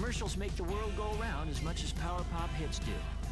Commercials make the world go round as much as power pop hits do.